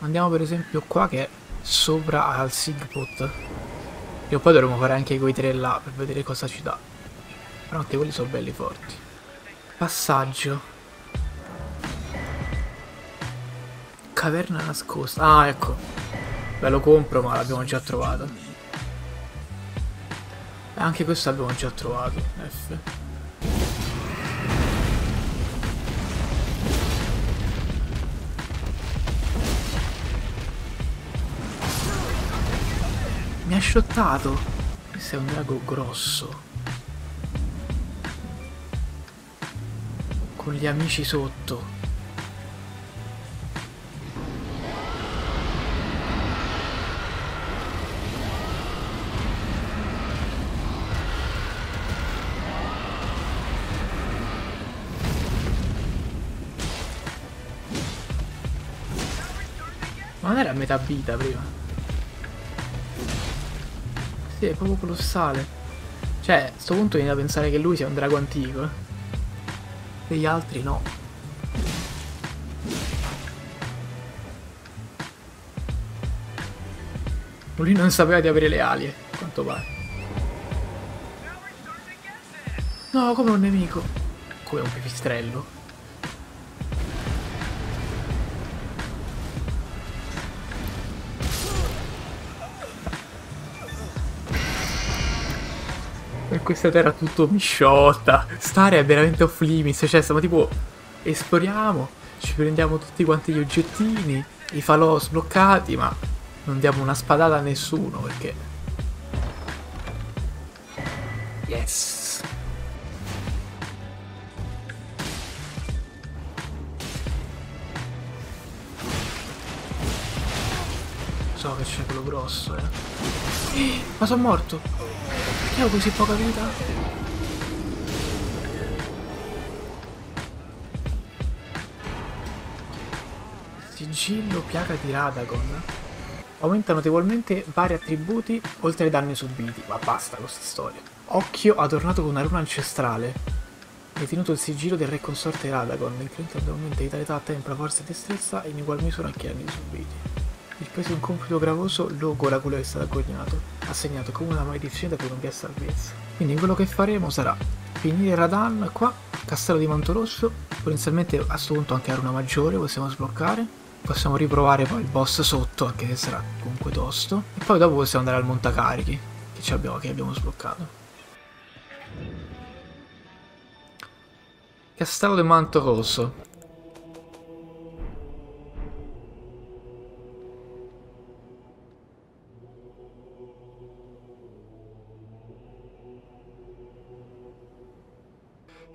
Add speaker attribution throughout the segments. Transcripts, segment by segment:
Speaker 1: Andiamo per esempio qua che è sopra al Sigput. E poi dovremo fare anche quei tre là per vedere cosa ci dà. Però anche quelli sono belli forti. Passaggio. Caverna nascosta. Ah, ecco. Beh, lo compro, ma l'abbiamo già trovato. E anche questo l'abbiamo già trovato. F. Mi ha shottato. Questo è un drago grosso. Con gli amici sotto. Ma non era a metà vita prima? Sì, è proprio colossale. Cioè, a sto punto viene da pensare che lui sia un drago antico. eh. E gli altri no. Lui non sapeva di avere le ali, a quanto pare. No, come un nemico. Come un pipistrello. E questa terra tutto misciotta. Stare è veramente off limits. Cioè, stiamo tipo. Esploriamo. Ci prendiamo tutti quanti gli oggettini. I falò sbloccati, ma non diamo una spadata a nessuno perché. Yes. So che c'è quello grosso, eh. Ma sono morto. Perché ho così poca vita? Sigillo piaga di Radagon. Aumenta notevolmente vari attributi oltre ai danni subiti. Ma basta con questa storia. Occhio adornato con una runa ancestrale. Hai tenuto il sigillo del re consorte Radagon. Incrementa notevolmente vitalità, tempra, forza e destrezza in ugual misura anche i danni subiti. Il peso di un compito gravoso logora quello che è stato agognato, assegnato come una maledizione da cui non vi è salvezza. Quindi quello che faremo sarà finire Radan qua, castello di Mantorosso, potenzialmente a questo punto anche la runa maggiore possiamo sbloccare, possiamo riprovare poi il boss sotto, anche se sarà comunque tosto, e poi dopo possiamo andare al montacarichi, che, abbiamo, che abbiamo sbloccato. Castello di Mantorosso.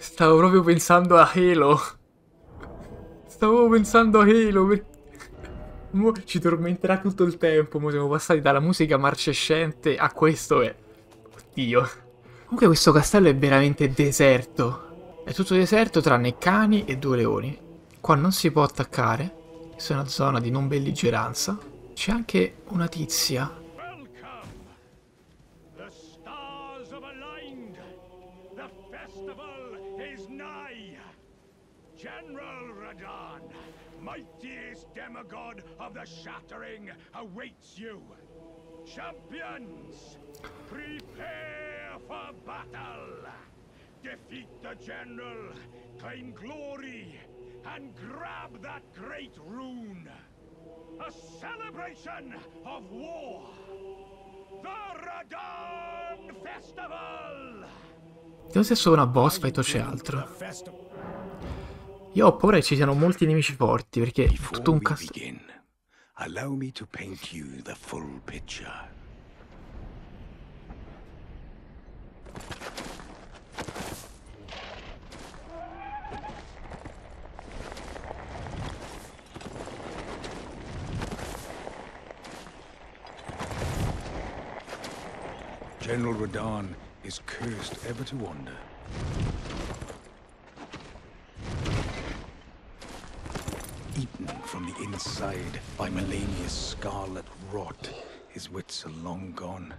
Speaker 1: Stavo proprio pensando a Halo. Stavo pensando a Halo perché... Mo ci tormenterà tutto il tempo. Mo siamo passati dalla musica marcescente a questo e... Oddio. Comunque questo castello è veramente deserto. È tutto deserto tranne cani e due leoni. Qua non si può attaccare. Questa è una zona di non belligeranza. C'è anche una tizia.
Speaker 2: Mightiest demigod of the Shattering, awaits you! Champions, prepare for battle! Defeat the General, claim glory, and grab that great rune! A celebration of war! The Radon Festival!
Speaker 1: Vediamo se è solo una boss fight o c'è altro. Io ho paura che ci siano molti nemici forti perché è tutto un castello.
Speaker 3: allow me to paint you the full picture. General Radon is cursed ever to wander. Inside by Melania's scarlet rot, his wits are long gone.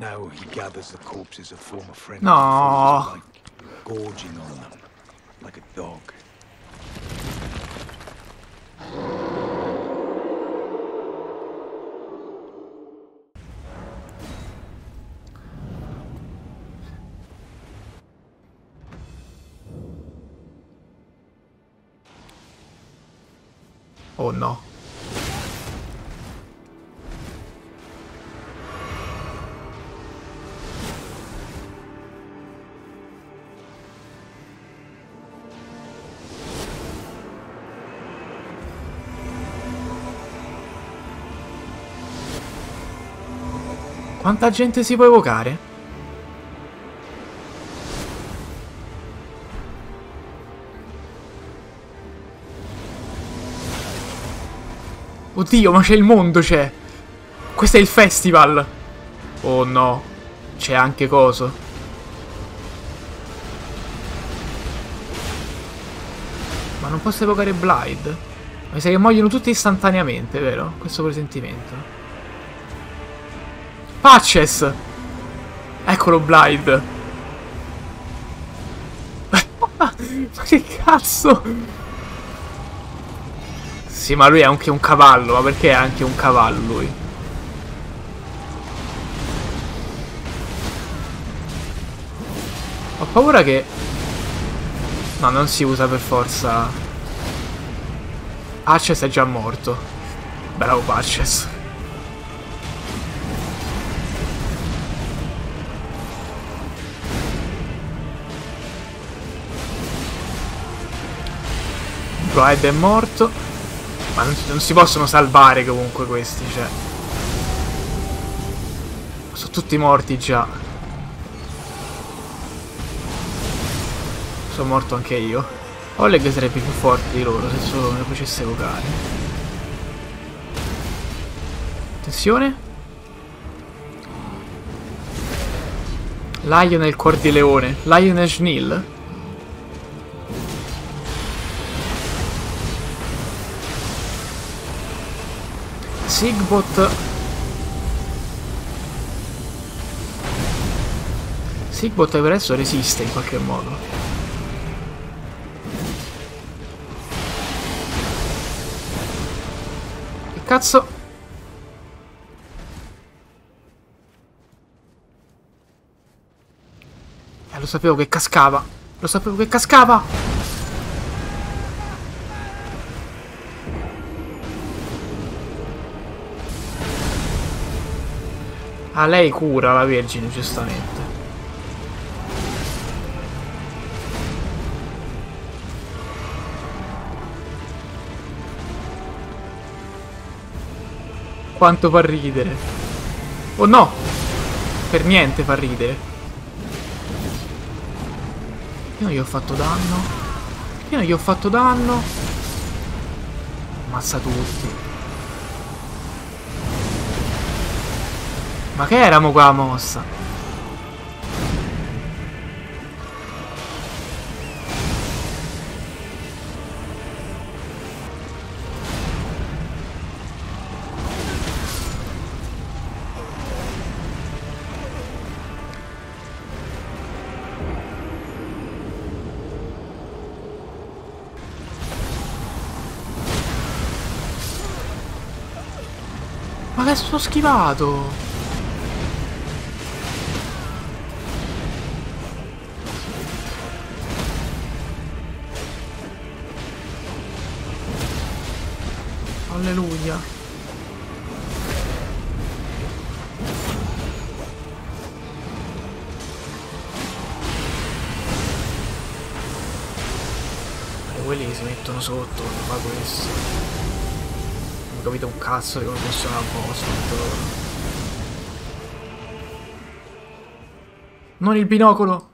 Speaker 3: Now, he gathers the corpses of former friends and gorging on them like a dog.
Speaker 1: Oh no. Quanta gente si può evocare? Oddio, ma c'è il mondo, c'è. Questo è il festival. Oh no. C'è anche coso. Ma non posso evocare Blide? Mi sa che muoiono tutti istantaneamente, vero? Questo presentimento. Patches! Eccolo Blide. ma che cazzo? Sì, ma lui è anche un cavallo, ma perché è anche un cavallo lui? Ho paura che... No, non si usa per forza... Patches è già morto. Bravo Patches. Bride è morto. Ma non, non si possono salvare comunque questi, cioè. Sono tutti morti già. Sono morto anche io. Oleg sarebbe più forte di loro se solo me lo facesse evocare. Attenzione. Lion e il cuor di leone. Lion e Sigbot. Sigbot adesso resiste in qualche modo. Che cazzo. Eh lo sapevo che cascava. Lo sapevo che cascava Ah, lei cura la Vergine, giustamente. Quanto fa ridere. Oh no! Per niente fa ridere. Io non gli ho fatto danno. Io non gli ho fatto danno. Ammazza tutti. Ma che eramo qua mossa? Ma che sto schivato? Alleluia. E quelli che si mettono sotto quando fa questo. Non ho capito un cazzo di come funziona il boss. Non il binocolo!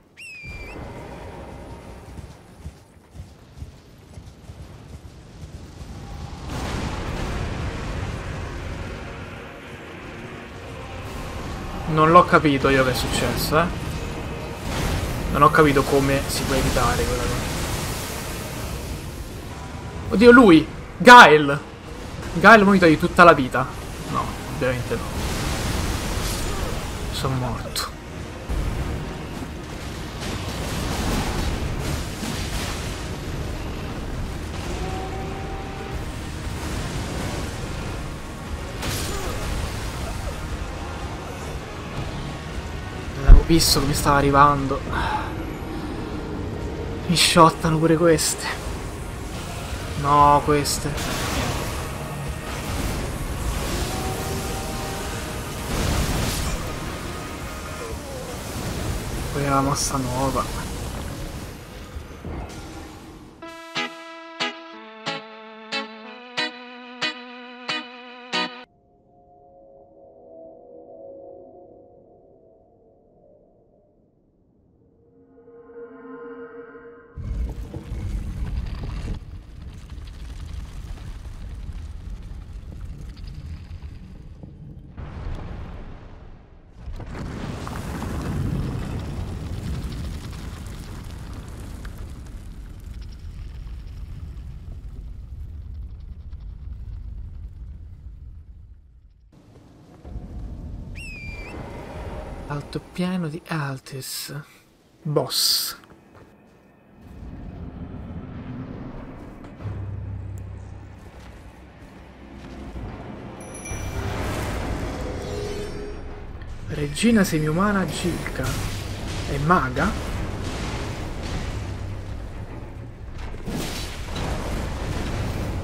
Speaker 1: Non l'ho capito io che è successo, eh. Non ho capito come si può evitare quella cosa. Oddio, lui! Gael! Gael monito di tutta la vita. No, ovviamente no. Sono morto. Visto come stava arrivando. Mi shottano pure queste. No, queste. Poi la mossa nuova. Altopiano di Altis. Boss. Regina semiumana Gilka. È maga?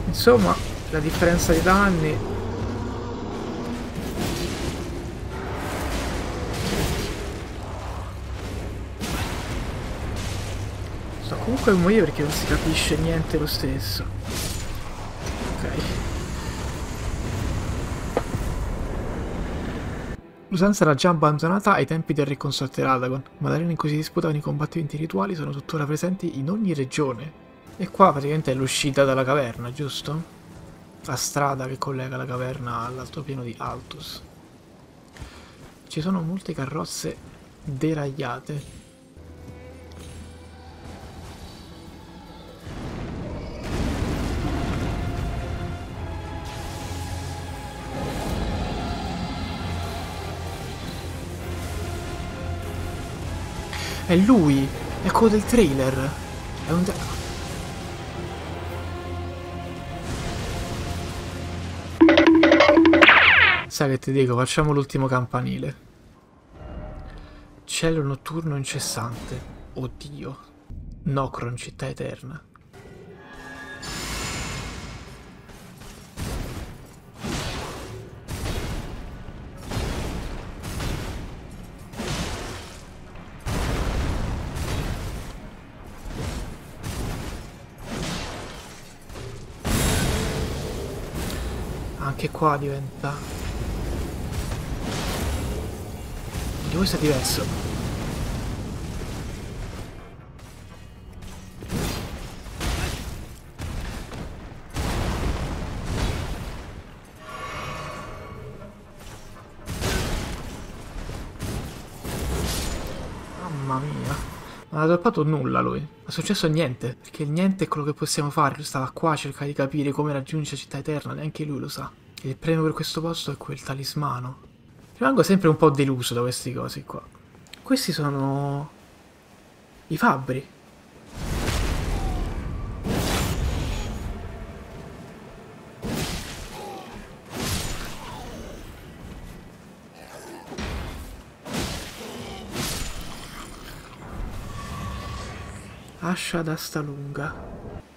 Speaker 1: Insomma, la differenza di danni Sto comunque morire perché non si capisce niente lo stesso. Ok. L'usanza era già abbandonata ai tempi del re consorte Radagon, ma le arene in cui si disputavano i combattimenti rituali sono tuttora presenti in ogni regione. E qua praticamente è l'uscita dalla caverna, giusto? La strada che collega la caverna all'altopiano di Altus. Ci sono molte carrozze deragliate. È lui! È quello del trailer! È un... Sai che ti dico, facciamo l'ultimo campanile. Cielo notturno incessante. Oddio. Nocron, città eterna. Qua diventa... Di questo è diverso. Mamma mia. Non ha droppato nulla lui. Non è successo niente. Perché niente è quello che possiamo fare. Lui stava qua a cercare di capire come raggiungere Città Eterna. Neanche lui lo sa. Il premio per questo posto è quel talismano. Rimango sempre un po' deluso da queste cose qua. Questi sono... I fabbri. Ascia d'asta lunga.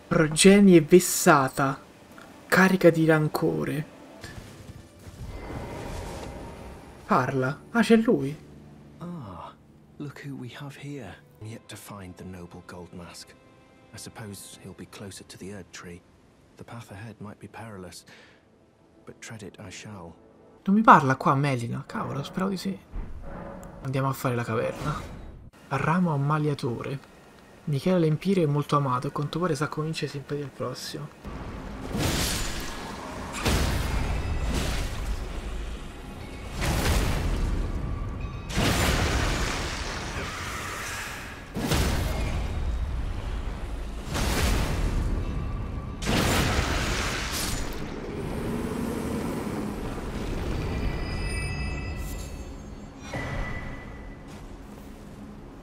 Speaker 1: Progenie vessata. Carica di rancore. Parla. Ah, c'è lui.
Speaker 4: Ah, look who we have here. Yet to find the noble gold mask. I suppose he'll be closer to the Erd tree. The path ahead might be perilous, but tread it I shall.
Speaker 1: Non mi parla qua Melina. Cavolo, spero di sì. Andiamo a fare la caverna. Ramo ammaliatore. Michele Lempire è molto amato e quanto pare sa convincere sempre del prossimo.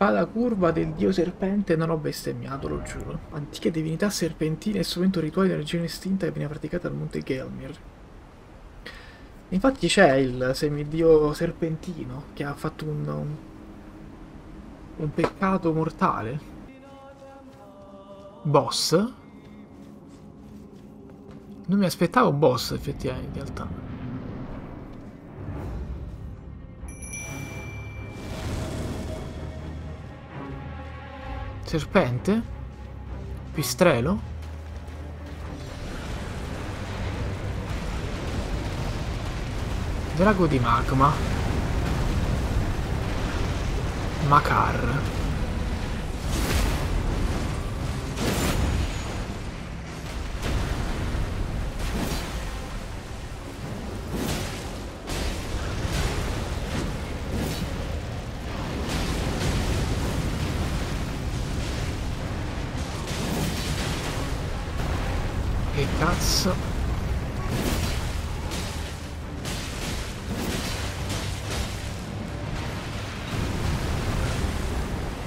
Speaker 1: Spada curva del dio serpente non ho bestemmiato, lo giuro. Antiche divinità serpentine e strumento rituale di energia estinta che viene praticata al monte Gelmir. Infatti c'è il semidio serpentino che ha fatto un, un, un peccato mortale. Boss? Non mi aspettavo boss effettivamente in realtà. Serpente? Pistrelo? Drago di magma. Macar. Che cazzo?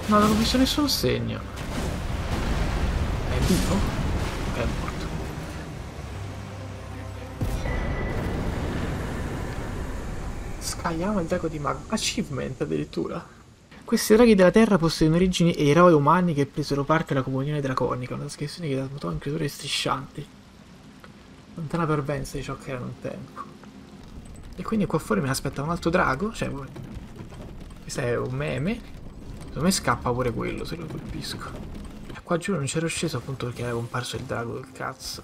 Speaker 1: No, non ho visto nessun segno. È vivo? È morto. Scagliamo il drago di magma. Achievement addirittura. Questi draghi della terra possiedono origini eroi umani che presero parte alla comunione draconica, una descrizione che trasmutò in creature striscianti. Lontana pervenza di ciò che era un tempo. E quindi qua fuori mi aspetta un altro drago, cioè... Questo è un meme. Secondo me scappa pure quello se lo colpisco. E qua giù non c'ero sceso appunto perché era comparso il drago del cazzo.